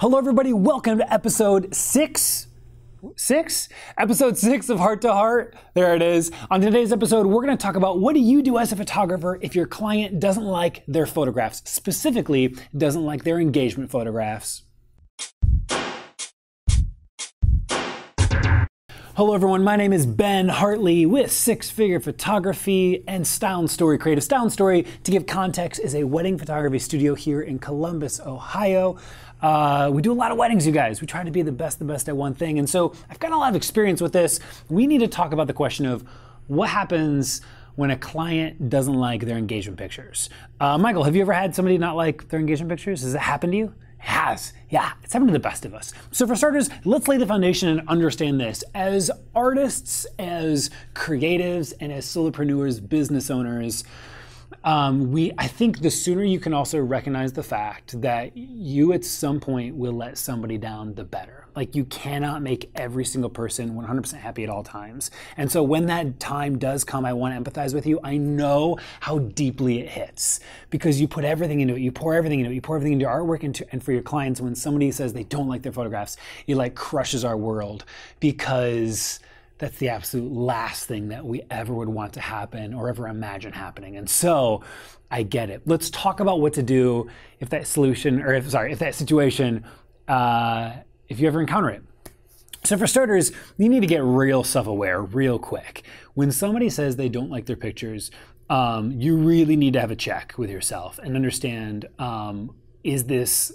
Hello, everybody. Welcome to episode six. Six? Episode six of Hart to Heart. There it is. On today's episode, we're going to talk about what do you do as a photographer if your client doesn't like their photographs, specifically, doesn't like their engagement photographs. Hello, everyone. My name is Ben Hartley with Six Figure Photography and Style and Story Creative. Style and Story, to give context, is a wedding photography studio here in Columbus, Ohio. Uh, we do a lot of weddings, you guys. We try to be the best, the best at one thing. And so I've got a lot of experience with this. We need to talk about the question of what happens when a client doesn't like their engagement pictures. Uh, Michael, have you ever had somebody not like their engagement pictures? Has it happened to you? Has. Yeah, it's happened to the best of us. So, for starters, let's lay the foundation and understand this. As artists, as creatives, and as solopreneurs, business owners, um, we I think the sooner you can also recognize the fact that you at some point will let somebody down, the better. Like you cannot make every single person 100% happy at all times. And so when that time does come, I want to empathize with you. I know how deeply it hits because you put everything into it. You pour everything into it. You pour everything into your artwork into, and for your clients. When somebody says they don't like their photographs, it like crushes our world because that's the absolute last thing that we ever would want to happen or ever imagine happening. And so I get it. Let's talk about what to do if that solution, or if, sorry, if that situation, uh, if you ever encounter it. So, for starters, you need to get real self aware real quick. When somebody says they don't like their pictures, um, you really need to have a check with yourself and understand um, is this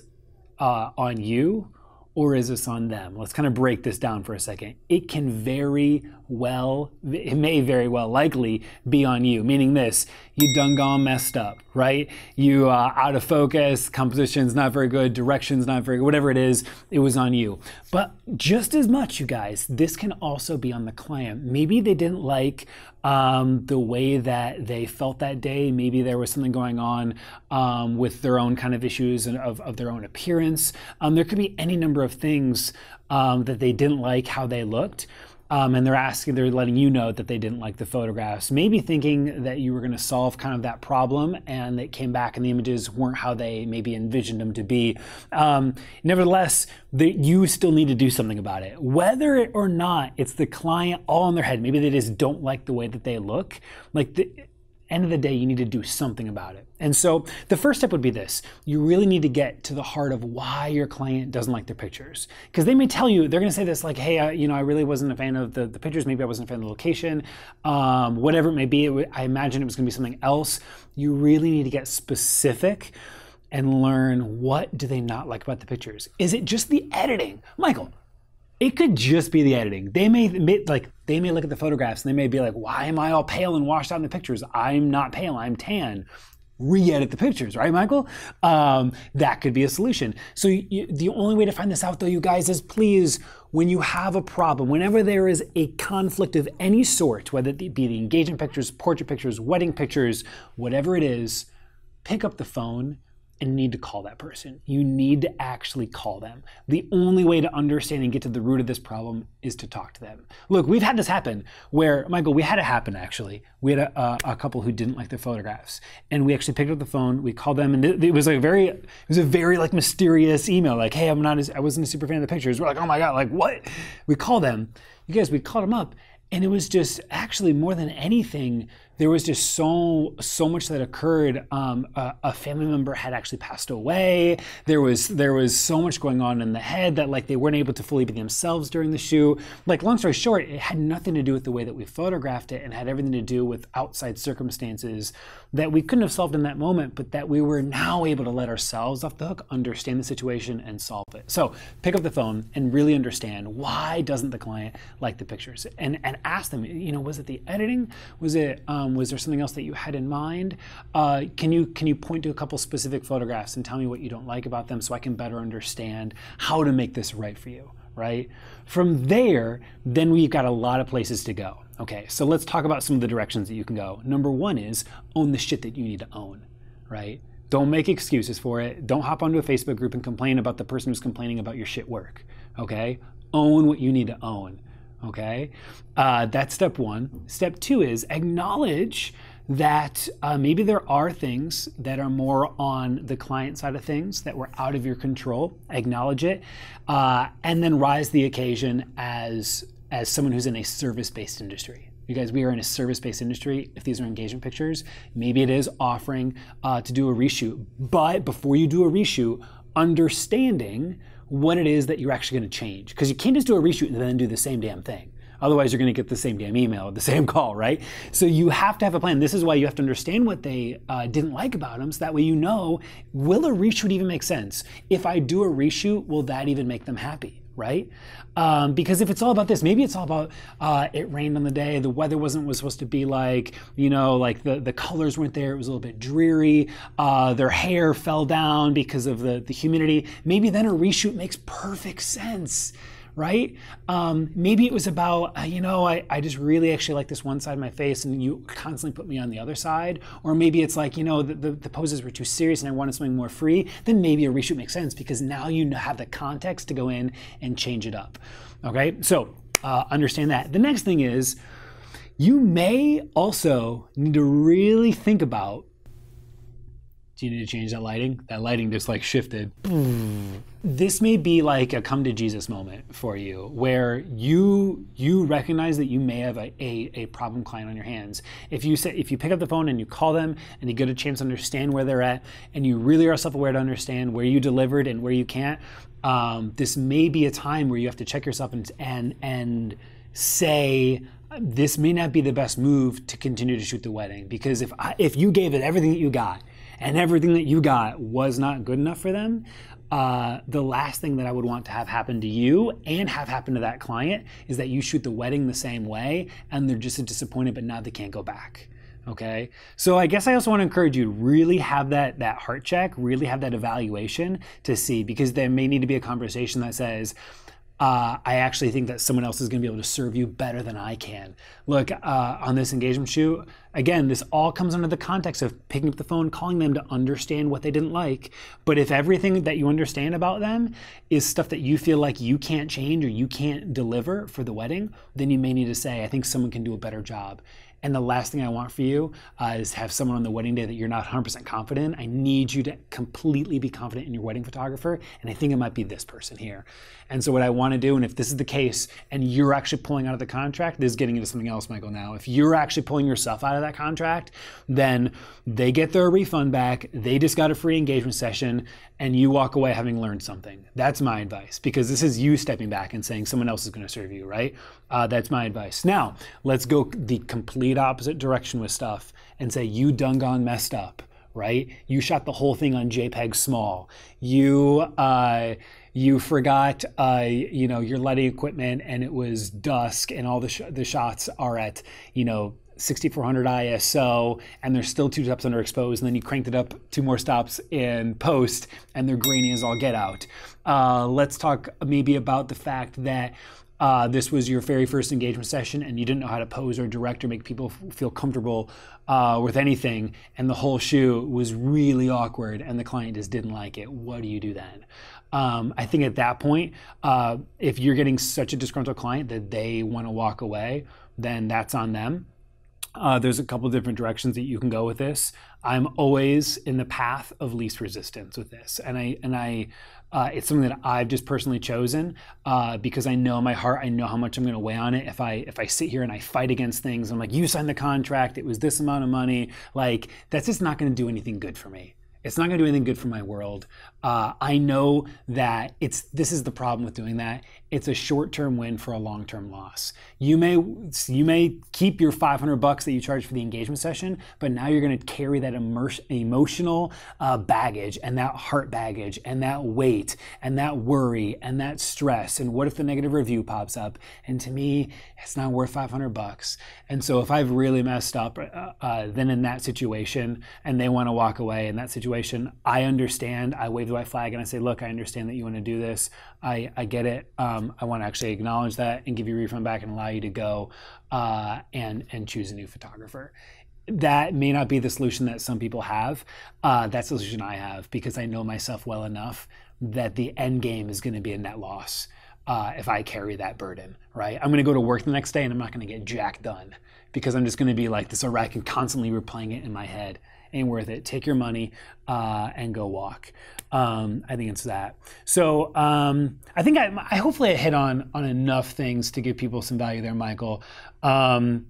uh, on you or is this on them? Let's kind of break this down for a second. It can very well, it may very well likely be on you, meaning this, you done gone messed up, right? You uh, out of focus, composition's not very good, direction's not very good, whatever it is, it was on you. But just as much, you guys, this can also be on the client. Maybe they didn't like um, the way that they felt that day. Maybe there was something going on um, with their own kind of issues and of, of their own appearance. Um, there could be any number of things um, that they didn't like how they looked. Um, and they're asking, they're letting you know that they didn't like the photographs, maybe thinking that you were going to solve kind of that problem, and it came back and the images weren't how they maybe envisioned them to be. Um, nevertheless, the, you still need to do something about it, whether or not it's the client all in their head. Maybe they just don't like the way that they look. Like the, end of the day, you need to do something about it. And so the first step would be this you really need to get to the heart of why your client doesn't like their pictures. Because they may tell you, they're going to say this like, hey, uh, you know, I really wasn't a fan of the, the pictures. Maybe I wasn't a fan of the location, um, whatever it may be. It I imagine it was going to be something else. You really need to get specific and learn what do they not like about the pictures. Is it just the editing? Michael, it could just be the editing. They may, may, like they may look at the photographs and they may be like, "Why am I all pale and washed out in the pictures? I'm not pale. I'm tan." Re-edit the pictures, right, Michael? Um, that could be a solution. So you, the only way to find this out, though, you guys, is please, when you have a problem, whenever there is a conflict of any sort, whether it be the engagement pictures, portrait pictures, wedding pictures, whatever it is, pick up the phone and need to call that person. You need to actually call them. The only way to understand and get to the root of this problem is to talk to them. Look, we've had this happen where, Michael, we had it happen actually. We had a, a, couple who didn't like their photographs, and we actually picked up the phone, we called them, and it, was a very, it was a very like mysterious email, like, "Hey, I'm not, as, I wasn't a super fan of the pictures." We're like, "Oh my god, like what?" We call them, you guys, we called them up, and it was just actually more than anything there was just so so much that occurred. Um, a, a, family member had actually passed away. There was there was so much going on in the head that like they weren't able to fully be themselves during the shoot like long story short it had nothing to do with the way that we photographed it and had everything to do with outside circumstances that we couldn't have solved in that moment but that we were now able to let ourselves off the hook understand the situation and solve it. So pick up the phone and really understand why doesn't the client like the pictures? And and ask them, you know, was it the editing? Was it um, was there something else that you had in mind? Uh, can you can you point to a couple specific photographs and tell me what you don't like about them so I can better understand how to make this right for you? Right. From there, then we've got a lot of places to go. Okay, so let's talk about some of the directions that you can go. Number one is own the shit that you need to own. Right. Don't make excuses for it. Don't hop onto a Facebook group and complain about the person who's complaining about your shit work. Okay? Own what you need to own. Okay, uh, that's step one. Step two is acknowledge that uh, maybe there are things that are more on the client side of things that were out of your control. Acknowledge it, uh, and then rise the occasion as as someone who's in a service-based industry. You guys, we are in a service-based industry. If these are engagement pictures, maybe it is offering uh, to do a reshoot. But before you do a reshoot, understanding what it is that you're actually going to change, because you can't just do a reshoot and then do the same damn thing. Otherwise, you're going to get the same damn email, the same call, right? So you have to have a plan. This is why you have to understand what they uh, didn't like about them, so that way you know, will a reshoot even make sense? If I do a reshoot, will that even make them happy? Right? Um, because if it's all about this, maybe it's all about uh, it rained on the day, the weather wasn't was supposed to be like, you know, like the, the colors weren't there, it was a little bit dreary, uh, their hair fell down because of the, the humidity. Maybe then a reshoot makes perfect sense right? Um, maybe it was about, uh, you know, I, I just really actually like this one side of my face and you constantly put me on the other side. Or maybe it's like, you know, the, the, the poses were too serious and I wanted something more free. Then maybe a reshoot makes sense because now you have the context to go in and change it up. Okay, so uh, understand that. The next thing is, you may also need to really think about do you need to change that lighting? That lighting just like shifted. This may be like a come to Jesus moment for you, where you you recognize that you may have a, a, a, problem client on your hands. If you say if you pick up the phone and you call them and you get a chance to understand where they're at, and you really are self-aware to understand where you delivered and where you can't, um, this may be a time where you have to check yourself and and and say this may not be the best move to continue to shoot the wedding because if I, if you gave it everything that you got and everything that you got was not good enough for them, uh, the last thing that I would want to have happen to you and have happen to that client is that you shoot the wedding the same way and they're just disappointed, but now they can't go back. Okay. So I guess I also want to encourage you to really have that that heart check, really have that evaluation to see because there may need to be a conversation that says, uh, I actually think that someone else is going to be able to serve you better than I can. Look, uh, on this engagement shoot, again, this all comes under the context of picking up the phone, calling them to understand what they didn't like. But if everything that you understand about them is stuff that you feel like you can't change or you can't deliver for the wedding, then you may need to say, I think someone can do a better job. And the last thing I want for you uh, is have someone on the wedding day that you're not 100% confident. I need you to completely be confident in your wedding photographer. And I think it might be this person here. And so, what I want to do, and if this is the case, and you're actually pulling out of the contract, this is getting into something else, Michael. Now, if you're actually pulling yourself out of that contract, then they get their refund back. They just got a free engagement session, and you walk away having learned something. That's my advice because this is you stepping back and saying someone else is going to serve you, right? Uh, that's my advice. Now, let's go the complete opposite direction with stuff and say you done gone messed up, right? You shot the whole thing on JPEG small. You uh, you forgot uh, you know your lighting equipment and it was dusk and all the sh- the shots are at you know 6400 ISO and there's still two stops underexposed and then you cranked it up two more stops in post and they're grainy as all get out. Uh, let's talk maybe about the fact that uh, this was your very first engagement session and you didn't know how to pose or direct or make people f- feel comfortable uh, with anything. And the whole shoot was really awkward and the client just didn't like it. What do you do then? Um, i think at that point uh, if you're getting such a disgruntled client that they want to walk away then that's on them uh, there's a couple different directions that you can go with this. I'm always in the path of least resistance with this, and I and I, uh, it's something that I've just personally chosen uh, because I know my heart. I know how much I'm going to weigh on it. If I if I sit here and I fight against things, I'm like, you signed the contract. It was this amount of money. Like that's just not going to do anything good for me. It's not going to do anything good for my world. Uh, I know that it's this is the problem with doing that. It's a short-term win for a long-term loss. You may you may keep your 500 bucks that you charge for the engagement session, but now you're going to carry that immerse, emotional uh, baggage and that heart baggage and that weight and that worry and that stress. And what if the negative review pops up? And to me, it's not worth 500 bucks. And so if I've really messed up, uh, uh then in that situation, and they want to walk away in that situation, I understand. I wave the white flag and I say, look, I understand that you want to do this. I, I get it. Um, I want to actually acknowledge that and give you a refund back and allow you to go uh, and and choose a new photographer. That may not be the solution that some people have. Uh, that's the solution I have because I know myself well enough that the end game is going to be a net loss. uh, if I carry that burden, right? I'm gonna go to work the next day and I'm not gonna get jack done because I'm just gonna be like this wreck and constantly replaying it in my head. Ain't worth it. Take your money uh, and go walk. Um, I think it's that. So um, I think I, I, hopefully I hit on on enough things to give people some value there, Michael. Um,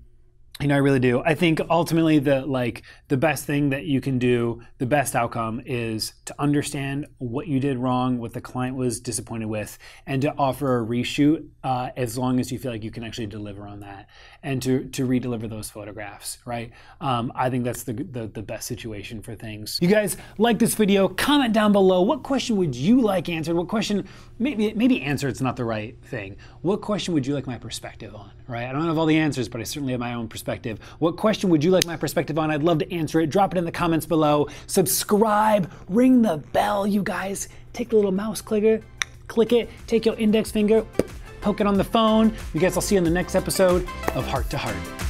you know, I really do. I think ultimately the like the best thing that you can do, the best outcome is to understand what you did wrong, what the client was disappointed with, and to offer a reshoot uh, as long as you feel like you can actually deliver on that, and to to redeliver those photographs. Right? Um, I think that's the, the the best situation for things. You guys like this video? Comment down below. What question would you like answered? What question maybe maybe answer it's not the right thing. What question would you like my perspective on? Right? I don't have all the answers, but I certainly have my own perspective perspective. What question would you like my perspective on? I'd love to answer it. Drop it in the comments below. Subscribe, ring the bell, you guys. Take the little mouse clicker, click it, take your index finger, poke it on the phone. You guys, I'll see you in the next episode of Hart to Heart.